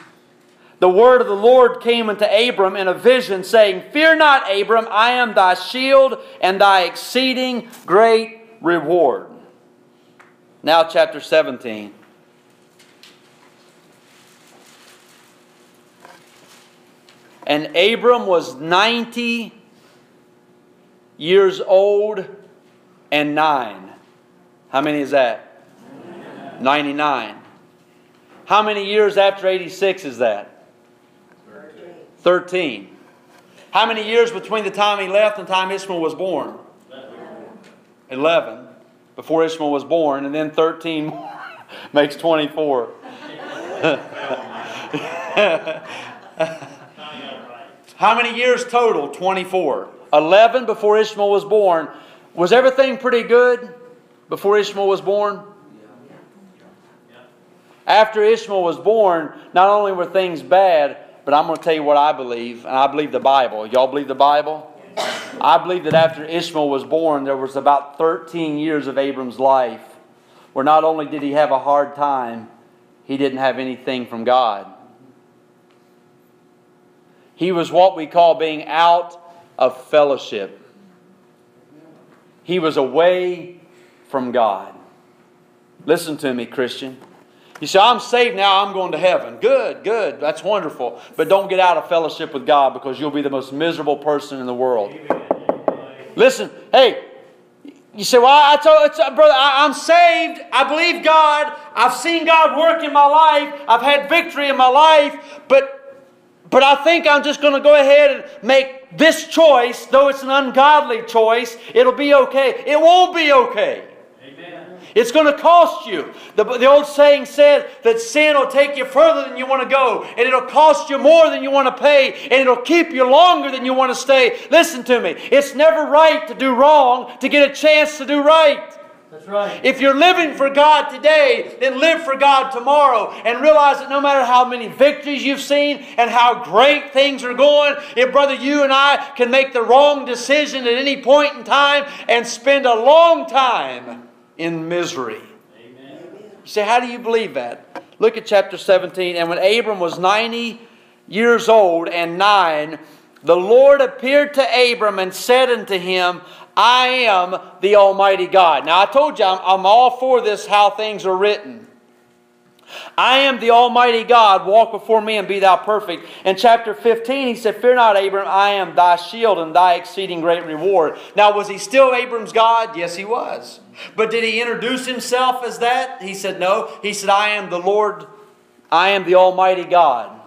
the word of the Lord came unto Abram in a vision, saying, Fear not, Abram, I am thy shield and thy exceeding great reward. Now, chapter 17. And Abram was 90 years old and nine. How many is that? 99. How many years after 86 is that? 13. How many years between the time he left and the time Ishmael was born? 11. Before Ishmael was born, and then 13 more <laughs> makes 24. <laughs> How many years total? 24. 11 before Ishmael was born. Was everything pretty good before Ishmael was born? After Ishmael was born, not only were things bad, but I'm going to tell you what I believe, and I believe the Bible. Y'all believe the Bible? I believe that after Ishmael was born, there was about 13 years of Abram's life where not only did he have a hard time, he didn't have anything from God. He was what we call being out of fellowship. He was away from God. Listen to me, Christian. You say, I'm saved now, I'm going to heaven. Good, good, that's wonderful. But don't get out of fellowship with God because you'll be the most miserable person in the world. Listen, hey, you say, well, I told, uh, brother, I, I'm saved. I believe God. I've seen God work in my life. I've had victory in my life. But, but I think I'm just going to go ahead and make this choice, though it's an ungodly choice. It'll be okay. It won't be okay. It's going to cost you. The, the old saying said that sin will take you further than you want to go, and it'll cost you more than you want to pay, and it'll keep you longer than you want to stay. Listen to me. It's never right to do wrong to get a chance to do right. That's right. If you're living for God today, then live for God tomorrow and realize that no matter how many victories you've seen and how great things are going, if, brother, you and I can make the wrong decision at any point in time and spend a long time in misery. You say, how do you believe that? Look at chapter 17. And when Abram was 90 years old and nine, the Lord appeared to Abram and said unto him, I am the Almighty God. Now, I told you, I'm, I'm all for this, how things are written. I am the Almighty God, walk before me and be thou perfect. In chapter 15, he said, Fear not, Abram, I am thy shield and thy exceeding great reward. Now, was he still Abram's God? Yes, he was. But did he introduce himself as that? He said, No. He said, I am the Lord, I am the Almighty God.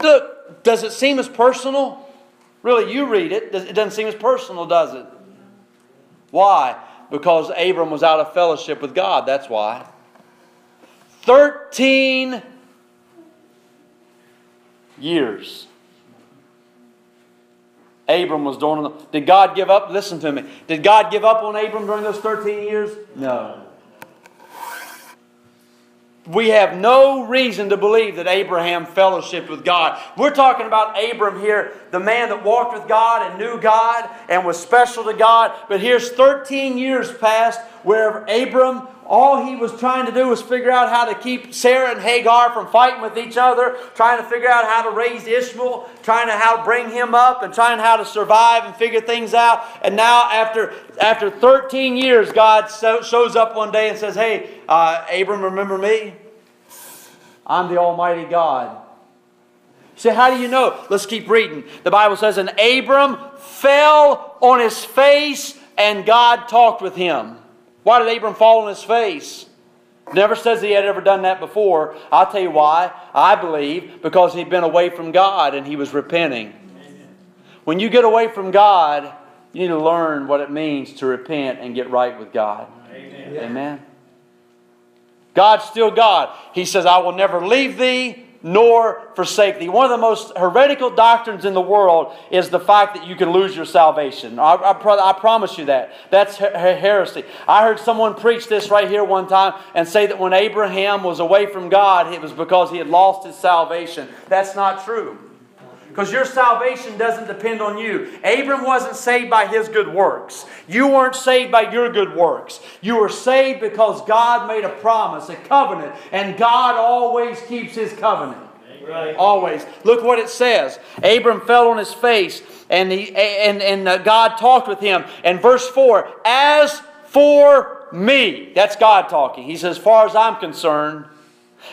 Look, does it seem as personal? Really, you read it, it doesn't seem as personal, does it? Why? Because Abram was out of fellowship with God, that's why. 13 years. Abram was doing. Did God give up? Listen to me. Did God give up on Abram during those 13 years? No. We have no reason to believe that Abraham fellowshiped with God. We're talking about Abram here, the man that walked with God and knew God and was special to God. But here's 13 years past where Abram, all he was trying to do was figure out how to keep Sarah and Hagar from fighting with each other, trying to figure out how to raise Ishmael, trying to how to bring him up, and trying how to survive and figure things out. And now, after after 13 years, God so, shows up one day and says, "Hey, uh, Abram, remember me? I'm the Almighty God." So, how do you know? Let's keep reading. The Bible says, "And Abram fell on his face, and God talked with him." Why did Abram fall on his face? Never says he had ever done that before. I'll tell you why. I believe because he'd been away from God and he was repenting. When you get away from God, you need to learn what it means to repent and get right with God. Amen. God's still God. He says, I will never leave thee nor forsake thee. One of the most heretical doctrines in the world is the fact that you can lose your salvation. I, I, I promise you that. That's her- her- heresy. I heard someone preach this right here one time and say that when Abraham was away from God, it was because he had lost his salvation. That's not true. Because your salvation doesn't depend on you. Abram wasn't saved by his good works. You weren't saved by your good works. You were saved because God made a promise, a covenant, and God always keeps his covenant. Right. Always. Look what it says. Abram fell on his face, and, he, and, and uh, God talked with him. And verse 4 As for me, that's God talking. He says, As far as I'm concerned,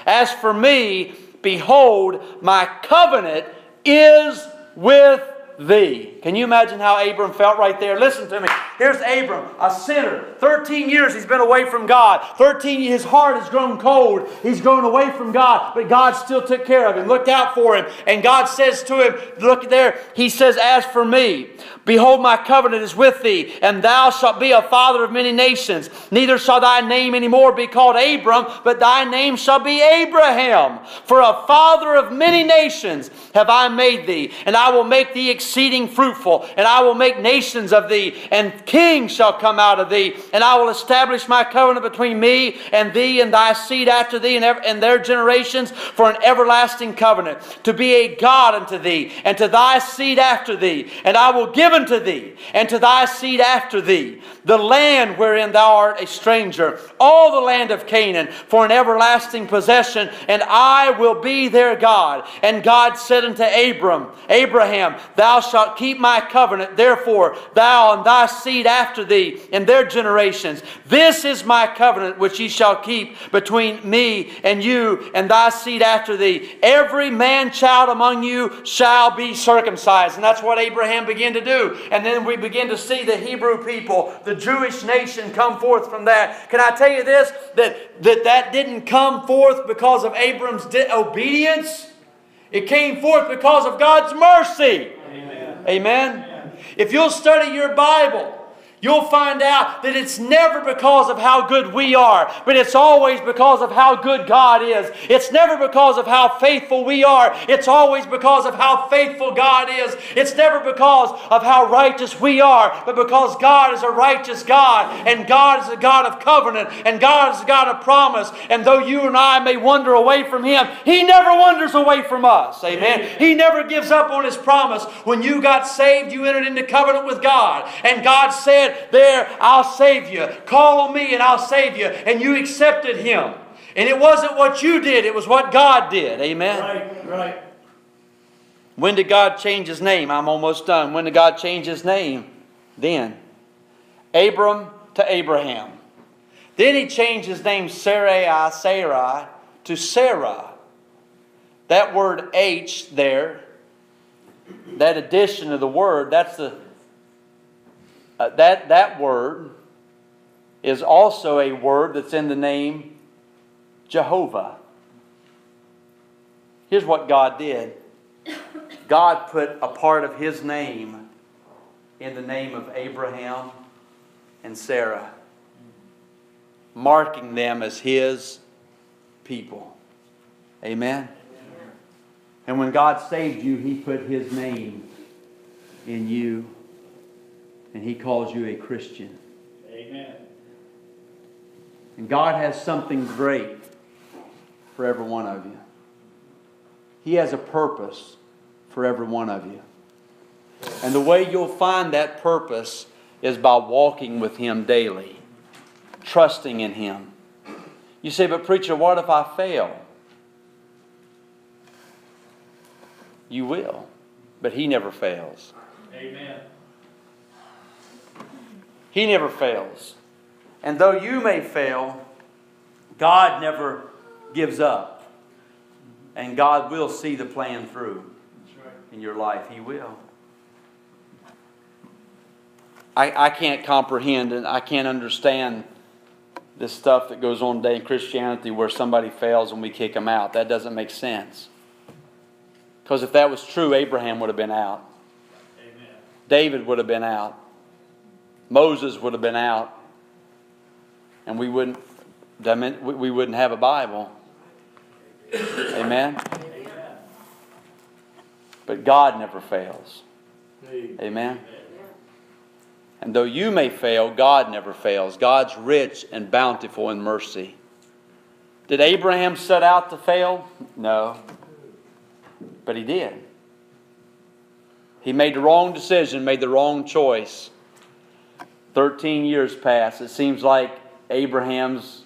as for me, behold, my covenant is with thee. Can you imagine how Abram felt right there? Listen to me. Here's Abram, a sinner. 13 years he's been away from God. 13 his heart has grown cold. He's grown away from God, but God still took care of him, looked out for him. And God says to him, look there, he says, As for me, behold, my covenant is with thee, and thou shalt be a father of many nations. Neither shall thy name any more be called Abram, but thy name shall be Abraham. For a father of many nations have I made thee, and I will make thee exceeding fruitful, and I will make nations of thee, and kings shall come out of thee, and I will establish my covenant between me and thee and thy seed after thee and, and their generations for an everlasting covenant, to be a God unto thee, and to thy seed after thee, and I will give unto thee, and to thy seed after thee, the land wherein thou art a stranger, all the land of Canaan, for an everlasting possession, and I will be their God. And God said unto Abram, Abraham, thou shalt keep my covenant, therefore thou and thy seed after thee and their generations. This is my covenant which ye shall keep between me and you and thy seed after thee. Every man child among you shall be circumcised. And that's what Abraham began to do. And then we begin to see the Hebrew people, the Jewish nation, come forth from that. Can I tell you this? That that, that didn't come forth because of Abram's di- obedience. It came forth because of God's mercy. Amen. Amen. If you'll study your Bible, you'll find out that it's never because of how good we are, but it's always because of how good God is. It's never because of how faithful we are, it's always because of how faithful God is. It's never because of how righteous we are, but because God is a righteous God, and God is a God of covenant, and God is a God of promise. And though you and I may wander away from Him, He never wanders away from us. Amen. He never gives up on His promise. When you got saved, you entered into covenant with God. And God said, There, I'll save you. Call on me and I'll save you. And you accepted Him. And it wasn't what you did, it was what God did. Amen. Right, right. When did God change his name? I'm almost done. When did God change his name? Then. Abram to Abraham. Then he changed his name Sarai, Sarai to Sarah. That word H there, that addition of the word, that's the uh, that that word is also a word that's in the name Jehovah. Here's what God did. God put a part of his name in the name of Abraham and Sarah, marking them as his people. Amen. And when God saved you, he put his name in you, and he calls you a Christian. Amen. And God has something great for every one of you. He has a purpose for every one of you. And the way you'll find that purpose is by walking with Him daily, trusting in Him. You say, but preacher, what if I fail? You will, but He never fails. Amen. He never fails. And though you may fail, God never gives up. And God will see the plan through right. in your life. He will. I, I can't comprehend and I can't understand this stuff that goes on today in Christianity where somebody fails and we kick them out. That doesn't make sense. Because if that was true, Abraham would have been out. Amen. David would have been out. Moses would have been out. And we wouldn't, we wouldn't have a Bible. Amen? But God never fails. Amen. And though you may fail, God never fails. God's rich and bountiful in mercy. Did Abraham set out to fail? No. But he did. He made the wrong decision, made the wrong choice. 13 years pass. It seems like Abraham's,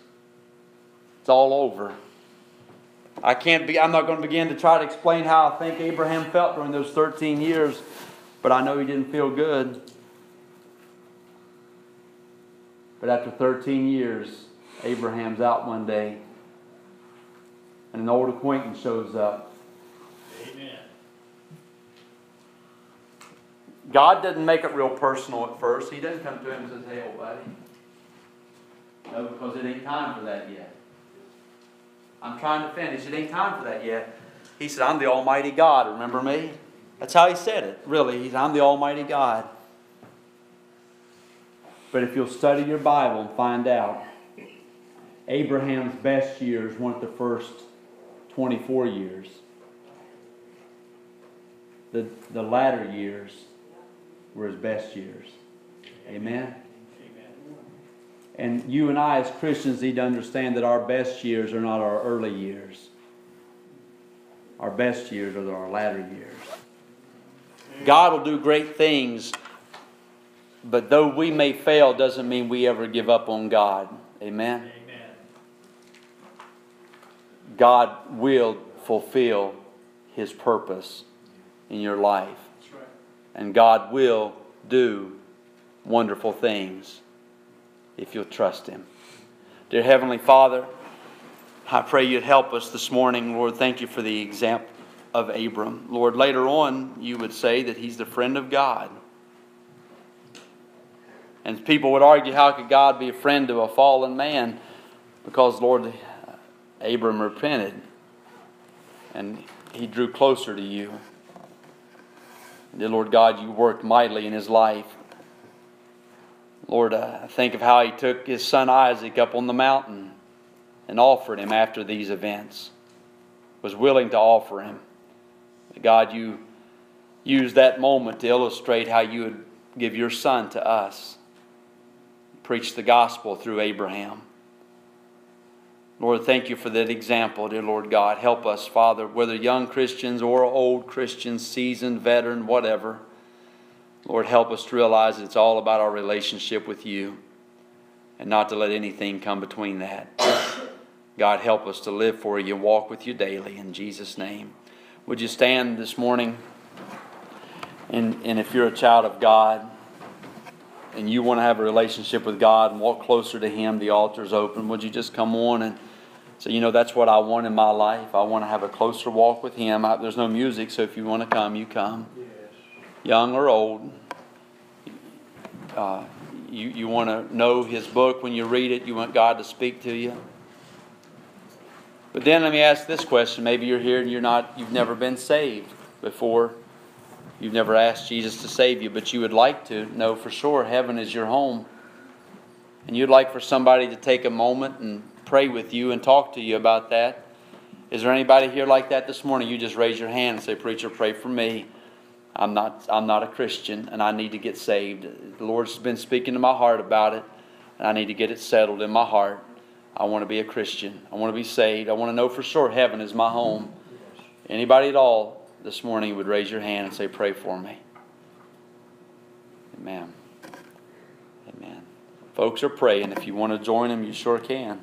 it's all over. I can't be, I'm not going to begin to try to explain how I think Abraham felt during those 13 years, but I know he didn't feel good. But after 13 years, Abraham's out one day, and an old acquaintance shows up. God doesn't make it real personal at first. He doesn't come to him and says, Hey, old buddy. No, because it ain't time for that yet. I'm trying to finish. It ain't time for that yet. He said, I'm the Almighty God. Remember me? That's how he said it. Really, he's, I'm the Almighty God. But if you'll study your Bible and find out, Abraham's best years weren't the first 24 years. The, the latter years were his best years. Amen? Amen. And you and I, as Christians, need to understand that our best years are not our early years. Our best years are our latter years. God will do great things, but though we may fail, doesn't mean we ever give up on God. Amen? Amen. God will fulfill His purpose in your life. And God will do wonderful things if you'll trust Him. Dear Heavenly Father, I pray you'd help us this morning. Lord, thank you for the example of Abram. Lord, later on, you would say that he's the friend of God. And people would argue, how could God be a friend to a fallen man? Because, Lord, Abram repented and he drew closer to you. Dear Lord God, you worked mightily in his life. Lord, uh, think of how he took his son Isaac up on the mountain and offered him after these events, was willing to offer him. God, you used that moment to illustrate how you would give your son to us. Preach the gospel through Abraham. Lord, thank you for that example, dear Lord God. Help us, Father, whether young Christians or old Christians, seasoned, veteran, whatever. Lord, help us to realize it's all about our relationship with you and not to let anything come between that. God, help us to live for you and walk with you daily in Jesus' name. Would you stand this morning? And, and if you're a child of God and you want to have a relationship with God and walk closer to Him, the altar's open. Would you just come on and say, you know, that's what I want in my life. I want to have a closer walk with Him. I, there's no music, so if you want to come, you come. Young or old. Uh, you, you want to know His book when you read it. You want God to speak to you. But then let me ask this question. Maybe you're here and you're not, you've never been saved before. You've never asked Jesus to save you, but you would like to know for sure heaven is your home. And you'd like for somebody to take a moment and pray with you and talk to you about that. Is there anybody here like that this morning? You just raise your hand and say, Preacher, pray for me. I'm not, I'm not a Christian and I need to get saved. The Lord's been speaking to my heart about it, and I need to get it settled in my heart. I want to be a Christian. I want to be saved. I want to know for sure heaven is my home. Anybody at all this morning would raise your hand and say, Pray for me. Amen. Amen. Folks are praying. If you want to join them, you sure can.